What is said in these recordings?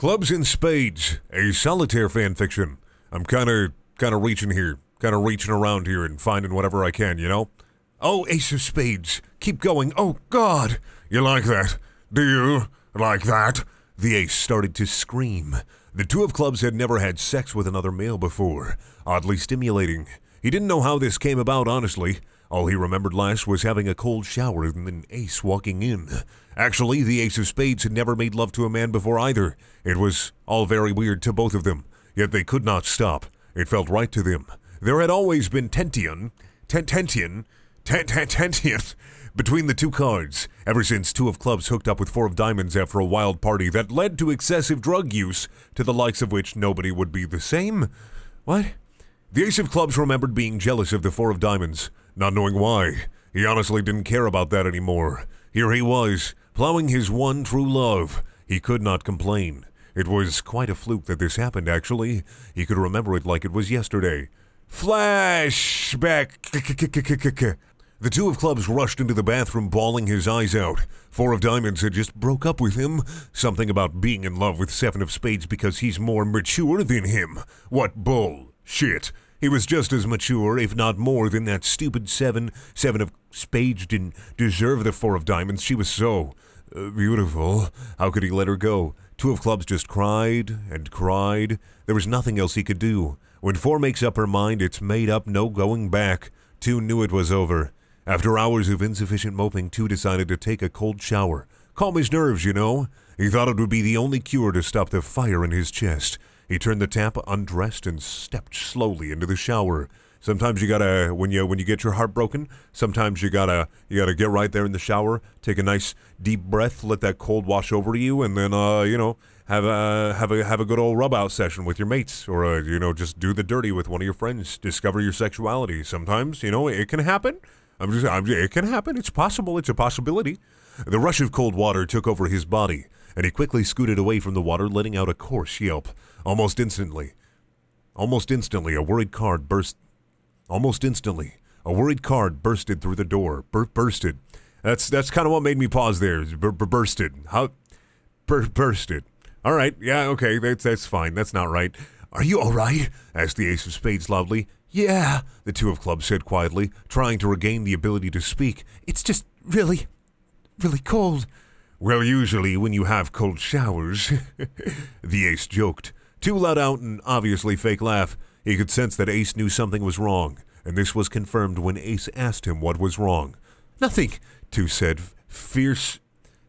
Clubs and Spades, a solitaire fanfiction. I'm kind of kind of reaching here, kind of reaching around here and finding whatever I can, you know? Oh, Ace of Spades. Keep going. Oh, God. You like that? Do you like that? The ace started to scream. The two of clubs had never had sex with another male before. Oddly stimulating. He didn't know how this came about, honestly. All he remembered last was having a cold shower and an Ace walking in. Actually, the Ace of Spades had never made love to a man before either. It was all very weird to both of them, yet they could not stop. It felt right to them. There had always been tension, tension, tension between the two cards, ever since two of clubs hooked up with four of diamonds after a wild party that led to excessive drug use, to the likes of which nobody would be the same. What? The ace of clubs remembered being jealous of the four of diamonds, not knowing why. He honestly didn't care about that anymore. Here he was, plowing his one true love. He could not complain. It was quite a fluke that this happened, actually. He could remember it like it was yesterday. Flashback. The two of clubs rushed into the bathroom, bawling his eyes out. Four of diamonds had just broke up with him. Something about being in love with seven of spades because he's more mature than him. What bull. Shit. He was just as mature, if not more, than that stupid seven. Seven of spades didn't deserve the four of diamonds. She was so uh, beautiful. How could he let her go? Two of clubs just cried and cried. There was nothing else he could do. When four makes up her mind, it's made up, no going back. Two knew it was over. After hours of insufficient moping, Two decided to take a cold shower. Calm his nerves, you know. He thought it would be the only cure to stop the fire in his chest. He turned the tap, undressed, and stepped slowly into the shower. Sometimes you gotta when you when you get your heart broken. Sometimes you gotta you gotta get right there in the shower, take a nice deep breath, let that cold wash over you, and then uh you know have a have a have a good old rub out session with your mates, or uh, you know just do the dirty with one of your friends. Discover your sexuality. Sometimes you know it can happen. I'm just, I'm, it can happen. It's possible. It's a possibility. The rush of cold water took over his body, and he quickly scooted away from the water, letting out a coarse yelp. Almost instantly, almost instantly, a worried card burst. Almost instantly, a worried card bursted through the door. Bur- bursted. That's that's kind of what made me pause there. Bur- bur- bursted. How? Bur- bursted. All right. Yeah. Okay. That's that's fine. That's not right. Are you all right? asked the ace of spades loudly. Yeah, the two of clubs said quietly, trying to regain the ability to speak. It's just really, really cold. Well, usually when you have cold showers, the ace joked. Two let out an obviously fake laugh. He could sense that Ace knew something was wrong, and this was confirmed when Ace asked him what was wrong. Nothing, Two said, fierce,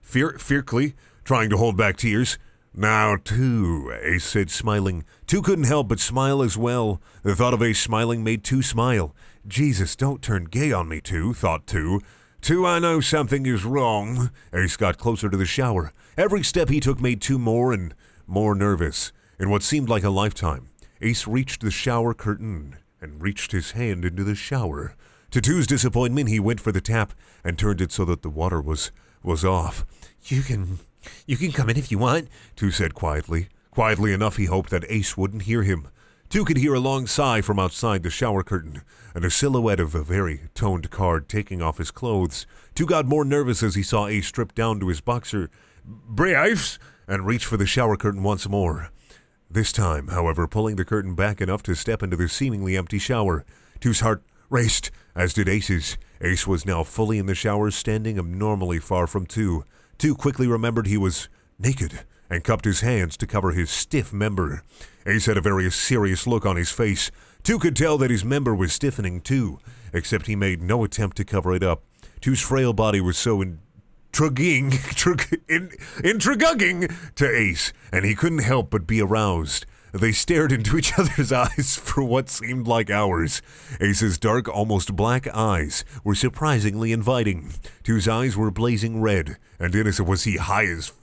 fear, fiercely, trying to hold back tears. Now, Two, Ace said, smiling. Two couldn't help but smile as well. The thought of Ace smiling made Two smile. Jesus, don't turn gay on me, Two, thought Two. Two, I know something is wrong. Ace got closer to the shower. Every step he took made Two more and more nervous. In what seemed like a lifetime, Ace reached the shower curtain and reached his hand into the shower. To Two's disappointment, he went for the tap and turned it so that the water was was off. You can you can come in if you want, Two said quietly. Quietly enough, he hoped that Ace wouldn't hear him. Two could hear a long sigh from outside the shower curtain, and a silhouette of a very toned card taking off his clothes. Two got more nervous as he saw Ace strip down to his boxer briefs and reach for the shower curtain once more. This time, however, pulling the curtain back enough to step into the seemingly empty shower. Two's heart raced, as did Ace's. Ace was now fully in the shower, standing abnormally far from Two. Two quickly remembered he was naked and cupped his hands to cover his stiff member. Ace had a very serious look on his face. Two could tell that his member was stiffening too, except he made no attempt to cover it up. Two's frail body was so intriguing, in, intriguing to Ace, and he couldn't help but be aroused. They stared into each other's eyes for what seemed like hours. Ace's dark, almost black eyes were surprisingly inviting. Two's eyes were blazing red, and innocent was he high as?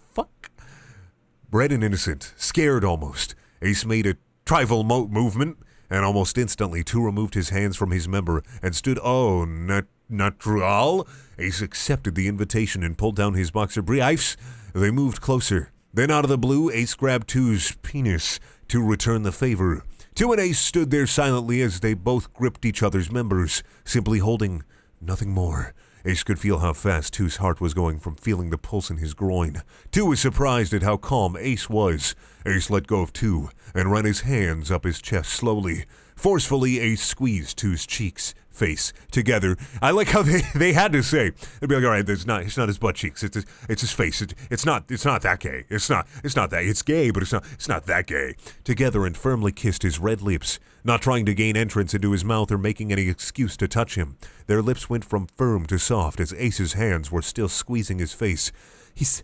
Red and innocent, scared almost. Ace made a trifle mo- movement, and almost instantly Two removed his hands from his member and stood, oh, nat- natural. Ace accepted the invitation and pulled down his boxer briefs. They moved closer. Then, out of the blue, Ace grabbed Two's penis to return the favor. Two and Ace stood there silently as they both gripped each other's members, simply holding nothing more. Ace could feel how fast Two's heart was going from feeling the pulse in his groin. Two was surprised at how calm Ace was. Ace let go of two and ran his hands up his chest slowly. Forcefully, Ace squeezed Two's cheeks, face together. I like how they, they had to say they'd be like, all right, it's not it's not his butt cheeks, it's his, it's his face. It, it's not it's not that gay. It's not it's not that it's gay, but it's not it's not that gay. Together and firmly kissed his red lips, not trying to gain entrance into his mouth or making any excuse to touch him. Their lips went from firm to soft as Ace's hands were still squeezing his face. He's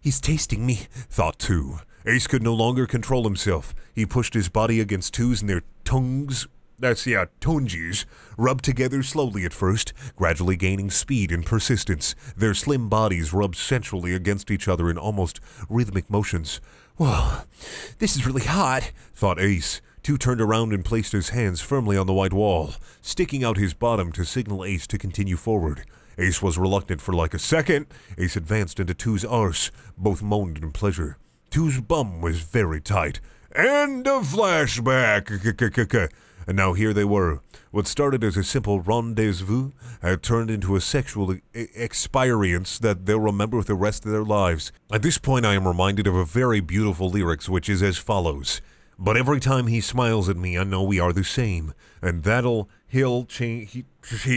he's tasting me, thought Two. Ace could no longer control himself. He pushed his body against Two's and their tongues that's yeah, tongies, rubbed together slowly at first, gradually gaining speed and persistence. Their slim bodies rubbed sensually against each other in almost rhythmic motions. Whoa, this is really hot, thought Ace. Two turned around and placed his hands firmly on the white wall, sticking out his bottom to signal Ace to continue forward. Ace was reluctant for like a second. Ace advanced into Two's arse. Both moaned in pleasure. Two's bum was very tight. End of flashback. And now here they were. What started as a simple rendezvous had turned into a sexual experience that they'll remember with the rest of their lives. At this point, I am reminded of a very beautiful lyrics, which is as follows. But every time he smiles at me, I know we are the same, and that'll he'll change. He,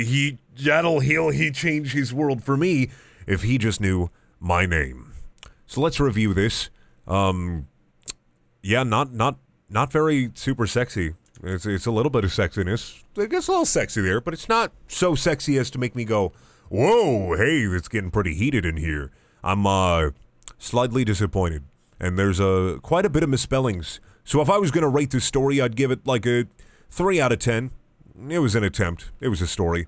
he that'll he'll he change his world for me if he just knew my name. So let's review this. Um, yeah, not not not very super sexy. It's, it's a little bit of sexiness. It gets a little sexy there, but it's not so sexy as to make me go, whoa, hey, it's getting pretty heated in here. I'm uh, slightly disappointed. And there's uh, quite a bit of misspellings. So if I was going to rate this story, I'd give it like a 3 out of 10. It was an attempt. It was a story.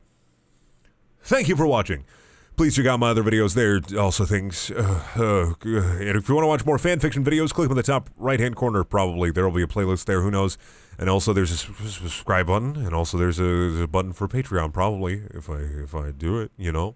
Thank you for watching. Please check out my other videos. There also things. Uh, uh, and if you want to watch more fanfiction videos, click on the top right hand corner, probably. There will be a playlist there, who knows. And also there's a subscribe button, and also there's a, there's a button for Patreon, probably, if I if I do it, you know.